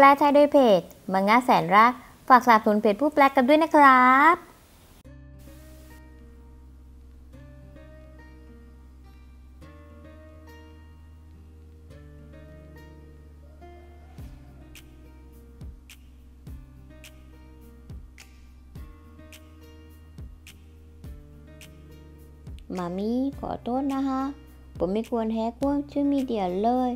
แปลไทยโดยเพจ มังงะแสนรัก ฝากสนับสนุนเพจผู้แปลกันด้วยนะครับมามีขอโทษนะคะ ผมไม่ควรแฮกพวกชื่อมีเดียเลย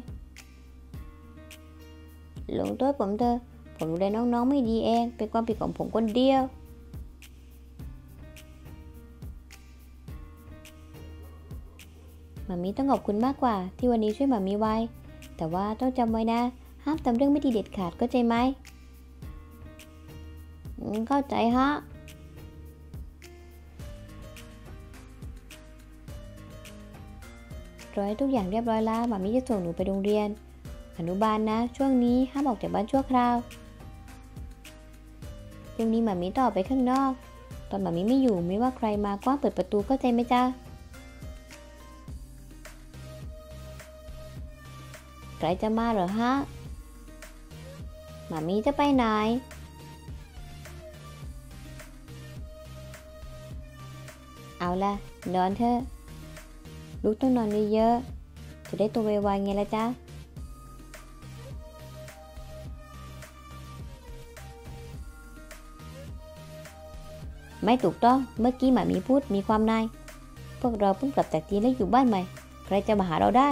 ลงโทษผมเถอะผมดูแลน้องๆไม่ดีเอง เป็นความผิดของผมคนเดียว มามีต้องขอบคุณมากกว่า ที่วันนี้ช่วยมามีไว้ แต่ว่าต้องจำไว้นะ ห้ามทำเรื่องไม่ดีเด็ดขาดก็ใจไหมเข้าใจฮะรอให้ทุกอย่างเรียบร้อยแล้วมามิจะส่งหนูไปโรงเรียน อนุบาลนะ ช่วงนี้ห้ามออกจากบ้านชั่วคราวเพรุ่งนี้หมามิต่อไปข้างนอก ตอนหมามิไม่อยู่ไม่ว่าใครมากว้างเปิดประตูเข้าใจไหมจ๊ะใครจะมาเหรอฮะหมามิจะไปไหนเอาละนอนเถอะลูกต้องนอนเยอะๆจะได้ตัวไวๆไงละจ๊ะ ไม่ถูกต้องเมื่อกี้หมามีพูดมีความนาย พวกเราเพิ่งกลับจากจีนและอยู่บ้านใหม่ ใครจะมาหาเราได้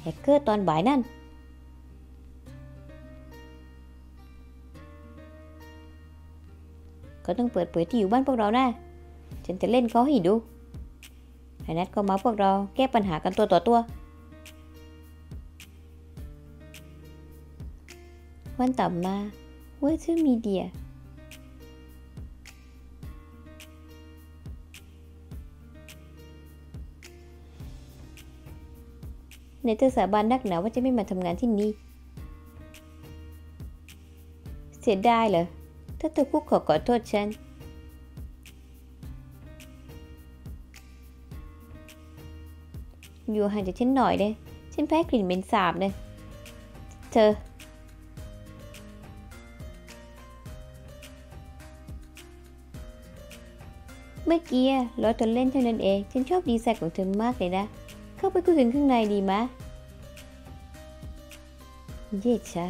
แฮกเกอร์ตอนบ่ายนั่น เขาต้องเปิดเผยที่อยู่บ้านพวกเราแน่ฉันจะเล่นเขาให้ดูไอ้นัดก็มาพวกเราแก้ปัญหากันตัวต่อตัววั วันต่อมาเวอร์ชื่อมีเดียในเธอสาบานนักหนาว่าจะไม่มาทำงานที่นี่ เสียดายเหรอ ถ้าเธอคุกขอขอโทษฉัน อยู่ห่างจากฉันหน่อยเลยฉันแพ้กลิ่นเหม็นสาบเลย เธอ มื่อกี้ล้อเธอเล่นเท่านั้นเอง ฉันชอบดีไซน์ของเธอมากเลยนะ เข้าไปคุยกันข้างในดีมะ เย็ดชา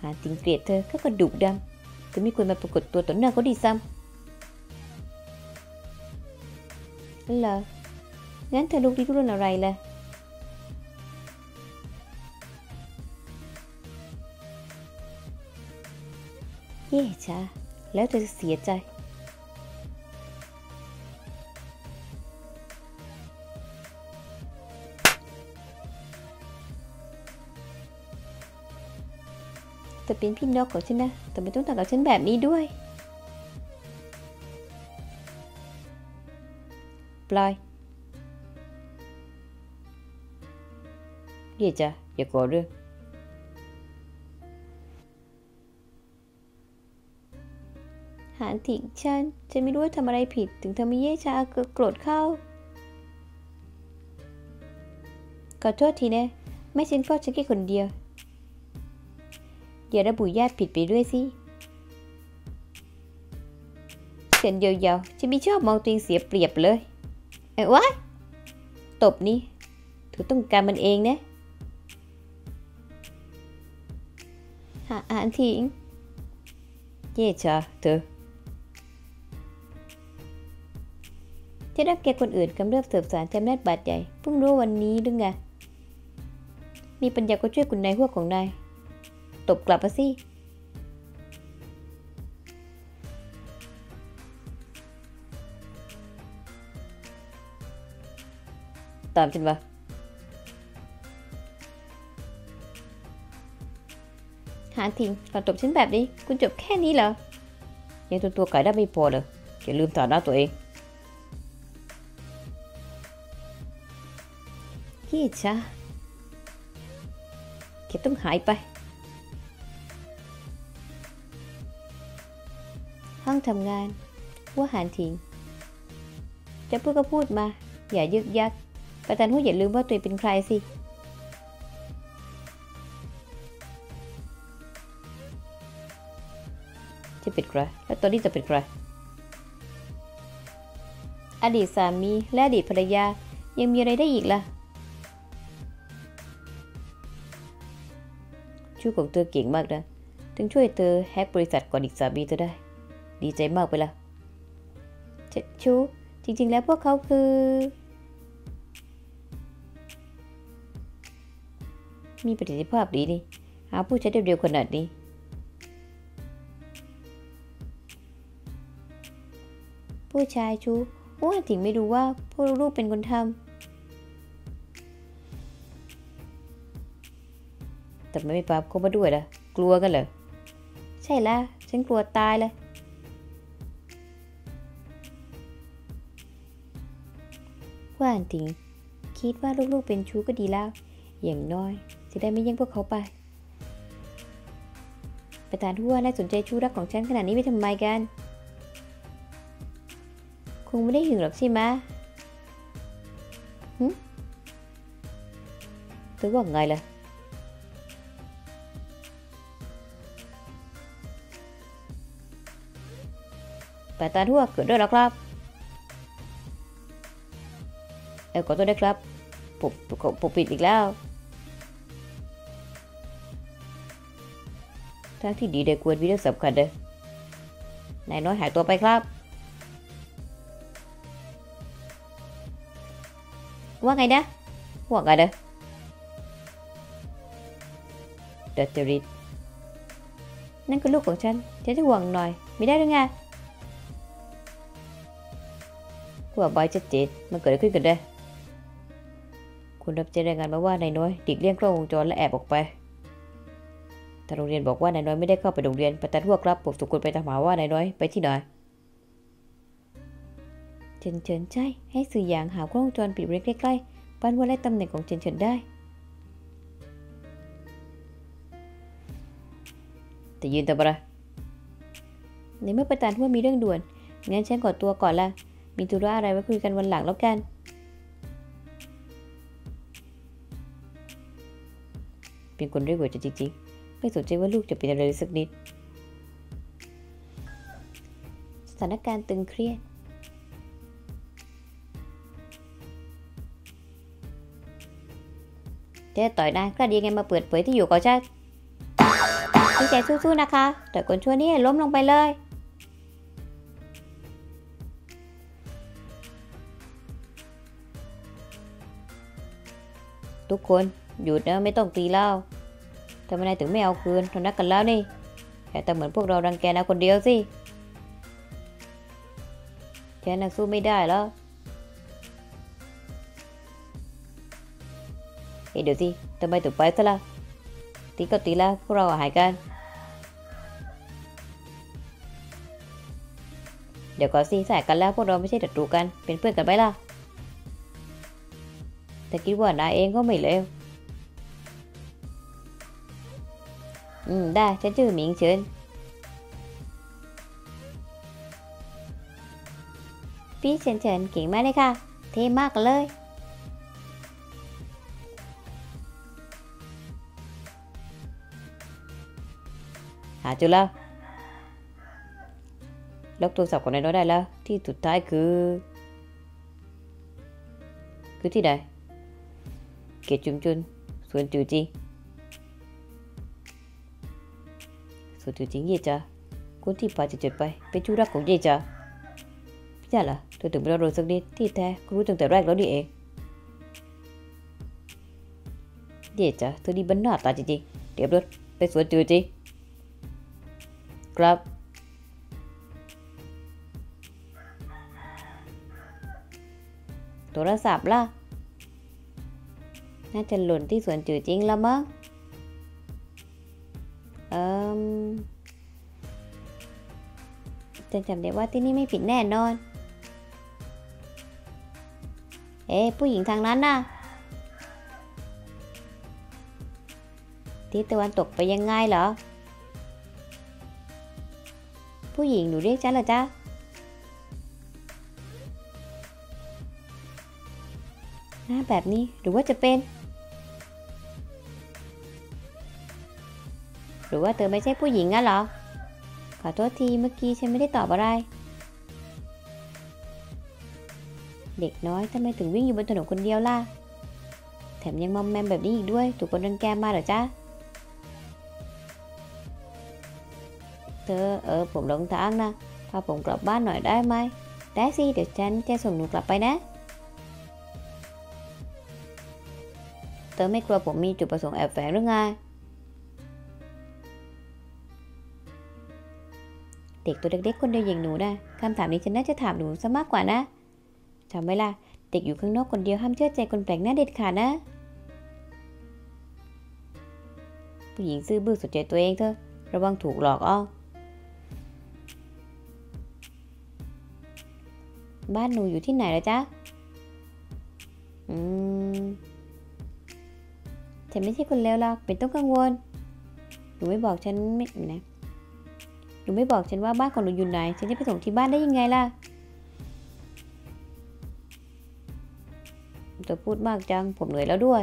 หาติงเกลียดเธอเขาก็ดุดำเธอไม่ควรมาปรากฏตัวต่อหน้าเขาดีซ้ำเหรองั้นเธอลุกดิ้นรุ่นอะไรล่ะเย่จ้าแล้วเธอจะเสียใจ เธอเป็นพี่นกของฉันนะ แต่ไม่ต้องทำกับฉันแบบนี้ด้วย ปล่อย เดี๋ยวจ้ะอย่าก่อเรื่อง หานถิงฉัน ฉันไม่รู้ว่าทำอะไรผิด ถึงทำให้เย่ชากิดโกรธเข้า ขอโทษทีนะ ไม่ฉันเฝ้าฉันแค่คนเดียว อย่าระบุญาติผิดไปด้วยสิเส้นยาวๆฉันไม่ชอบมองตัวเองเสียเปรียบเลยเอ้วะตบนี่เธอต้องการมันเองนะหาอ่านทิ้งเย่ชาเธอจะรับแกคนอื่นกำเริบเสิร์ฟสารแจำแนกบาดใหญ่เพิ่งรู้วันนี้หรือไงมีปัญญาก็ช่วยคุณนายพวของนาย ตบกลับมาสิ ตามฉันมาหาทิงก่อนตบฉันแบบนี้ คุณจบแค่นี้เหรอ ยังตัวตัวไก่ได้ไม่พอเลยอย่าลืมฐานะตัวเอง พี่ชาแกต้องหายไป ห้องทำงานว่าหานทิ้งจะพูดก็พูดมา อย่ายึกยักประธานหัวอย่าลืมว่าตัวเองเป็นใครสิ จะเป็นใคร แล้วตอนนี้จะเป็นใคร อดีตสามีและอดีตภรรยายังมีอะไรได้อีกล่ะ ชูของเธอเก่งมากนะ ถึงช่วยเธอแฮกบริษัทก่อนอีกสามีเธอได้ ดีใจมากไปละเชชูจริง ๆ แล้วพวกเขาคือ มีประสิทธิภาพดีนี่หาผู้ใช้ได้เร็วขนาดนี้ผู้ชายชูว่าถึงไม่รู้ว่าผู้ลูกเป็นคนทำแต่ไม่ปั๊บเขามาด้วยล่ะ กลัวกันเหรอ ใช่แล้วฉันกลัวตายเลย ว่าอันถิงคิดว่าลูกๆเป็นชู้ก็ดีแล้ว อย่างน้อยจะได้ไม่แย่งพวกเขาไป ประธานทั่วน่าสนใจชู้รักของฉันขนาดนี้ไปทำไมกัน คงไม่ได้หึงหรอกใช่ไหมหึเธอว่าไงล่ะประธานทั่วเกิดด้วยหรอครับ เออขอโทษด้ครับผมผมผมผิดอีกแล้ว ทางที่ดีเด็กควรมีเรื่องสำคัญเด้อนายน้อยหายตัวไปครับ ว่าไงนะ ว่าไงเด้อดัตเตอริดนั่นคือลูกของฉัน ฉันจะห่วงหน่อย ไม่ได้หรือไงว่าใบชัดเจนมันเกิดอะไรขึ้นกันได้ คุณรับแจ้งรายงานมาว่านายน้อยดิกเลี่ยงกล้องวงจรและแอบออกไปทางโรงเรียนบอกว่านายน้อยไม่ได้เข้าไปโรงเรียนประธานพวครับผมสุกุลไปตามหาว่านายน้อยไปที่ไหนเฉินเฉินใช่ ให้สื่ออย่างหากล้องวงจรปิดบริเวณใกล้ๆบ้านว่าและตำแหน่งของเฉินเฉินได้ แต่ยืนทำอะไรในเมื่อประธานว่ามีเรื่องด่วนงั้นฉันขอตัวก่อนละมีธุระอะไรไว้คุยกันวันหลังแล้วกัน เป็นคนเรียกหัวใจจริงๆ ไม่สนใจว่าลูกจะเป็นอะไรสักนิด สถานการณ์ตึงเครียด เจ๊ต่อยนายกล้าดีไงมาเปิดเผยที่อยู่ของฉันพี่ใจสู้ๆนะคะ แต่คนชั่วนี่ล้มลงไปเลยทุกคนหยุดนะไม่ต้องตีเล่า ทำไมนายถึงไม่เอาคืนเรานัดกันแล้วนี่แค่แต่เหมือนพวกเรารังแกนายคนเดียวสิแค่นักสู้ไม่ได้แล้วเเดี๋ยวสิทำไมถึงไปซะล่ะตีก็ตีแล้วพวกเราหายกัน เดี๋ยวก่อนสิสายกันแล้วพวกเราไม่ใช่ศัตรูกัน เป็นเพื่อนกันไหมล่ะ แต่คิดว่านายเองก็ไม่เลว อืม ได้ฉันชื่อหมิงเฉินพี่เฉินเฉินเก่งมากเลยค่ะ เท่มากเลย หาจุดแล้วล็อกโทรศัพท์ของนายน้อยได้แล้ว ที่สุดท้ายคือ คือที่ไหนเกตจุมจุนสวนจูจี สวนจูจีเย่จ้าคนที่พาจะจดไปเป็นชู้รักของเย่จ้าพี่จ้าล่ะเธอถึงไม่รอรู้สักนิดที่แท้ก็รู้ตั้งแต่แรกแล้วนี่เองเย่จ้าเธอดีบันหน้าตาจริงๆเดี๋ยวรถไปสวนจูจีครับโทรศัพท์ล่ะ น่าจะหล่นที่สวนจือจริงแล้วมั้ง จะจำได้ว่าที่นี่ไม่ผิดแน่นอน เอ๊ผู้หญิงทางนั้นน่ะทิศตะวันตกไปยังไงเหรอ ผู้หญิงหนูเรียกฉันเหรอจ๊ะ หน้าแบบนี้หรือว่าจะเป็น รือว่าเธอไม่ใช่ผู้หญิงอะเหรอ ขอโทษทีเมื่อกี้ฉันไม่ได้ตอบอะไร เด็กน้อยทำไมถึงวิ่งอยู่บนถนนคนเดียวล่ะ แถมยังมอมแมมแบบนี้อีกด้วย ถูกคนรังแกมาเหรอจ๊ะ เธอเออผมหลงทางนะพาผมกลับบ้านหน่อยได้ไหม ได้สิ เดี๋ยวฉันจะส่งหนูกลับไปนะเธอไม่กลัวผมมีจุดประสงค์แอบแฝงหรือไง เด็กตัวเล็กๆคนเดียวอย่างหนูนะคำถามนี้ฉันน่าจะถามหนูซะมากกว่านะจำไว้ล่ะ เด็กอยู่ข้างนอกคนเดียวห้ามเชื่อใจคนแปลกหน้าเด็ดขาดนะ ผู้หญิงซื่อบื้อสุดใจตัวเองเธอะ ระวังถูกหลอกอ้อบ้านหนูอยู่ที่ไหนละจ๊ะ อืม ฉันไม่ใช่คนเลวหรอกเป็นต้องกังวล หนูไม่บอกฉันไม่นะ หนูไม่บอกฉันว่าบ้านของหนูอยู่ไหน ฉันจะไปส่งที่บ้านได้ยังไงล่ะเธอพูดมากจัง ผมเหนื่อยแล้วด้วย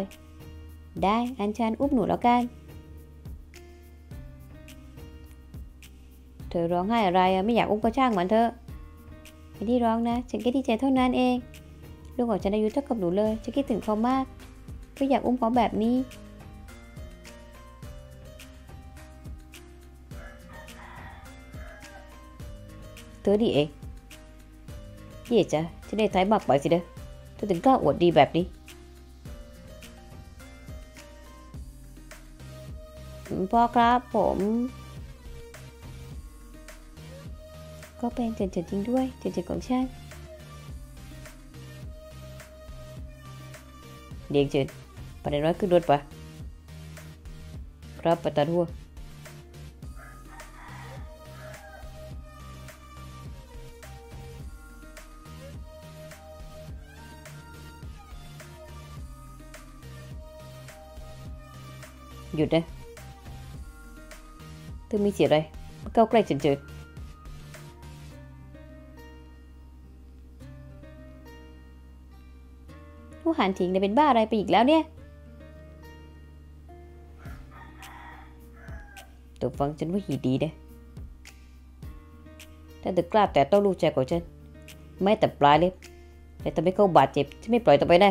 ได้อันชันอุ้มหนูแล้วกัน เธอร้องไห้อะไรอะไม่อยากอุ้มก็ช่างมันเถอะไม่ได้ร้องนะ ฉันแค่ดีใจเท่านั้นเองลูกของฉันอายุเท่ากับหนูเลย ฉันคิดถึงเขามาก ก็อยากอุ้มเขาแบบนี้ อดีเองเย่จ้ะฉันได้ท้ายมากไปสิเด้อเธอถึงกล้าอวดดีแบบนี้พ่อครับผม ก็เป็นเจนเจนจริงด้วยเจนเจนของฉันเด็กเจนไปไหนน้อยขึ้นรถปะครับไปตัดหัว หยุดนะเธอมีเสียอะไรเข้าใกล้ฉันเจอผู้หันทิ้งเนี่ยเป็นบ้าอะไรไปอีกแล้วเนี่ยตัวฟังฉันว่าหีดีนะถ้าเธอกล้าแต่ต้องลูกชายของฉันไม่แต่ปลายเล็บแต่ทำให้เขาบาดเจ็บฉันไม่ปล่อยต่อไปได้